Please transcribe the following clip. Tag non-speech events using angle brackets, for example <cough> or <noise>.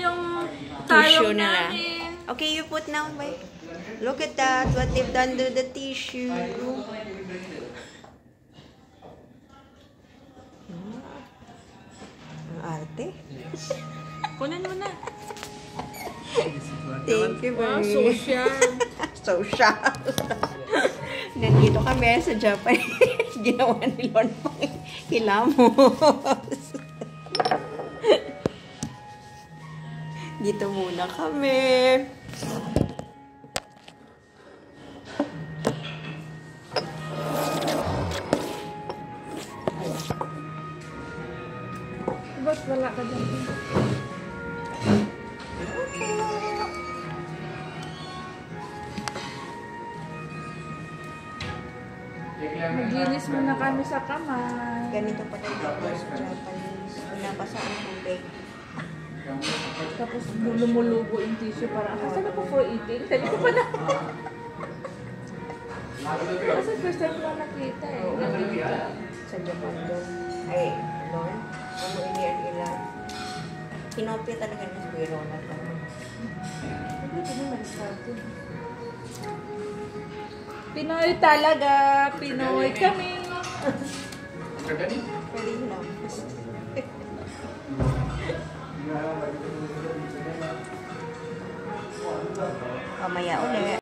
yung lang. namin. Okay, you put now, bye. Look at that. What they've done to the tissue. Ang arte. <laughs> Kunin mo na. Thank you, Wow, baby. social. <laughs> Social. <laughs> Nandito kami sa Japan. Ginawa ni Lon pang hilamos. Dito muna kami. Ba't wala ka dyan? Maglinis muna kami sa kamay. Ganito pa ako sa Japanese. Pinapasa ang tubig. Tapos lumulubo yung tissue para, asan ako for eating? Sabi ko pa na. Kasi first time ko nakita eh. Nakita. Sa Japan doon. Ay, Lon. Ano ini ang ilan? Kinopya talaga ng Kuya Ronald. Hindi ko na. Pinoy talaga. Pinoy kami. Pwede 我们有女。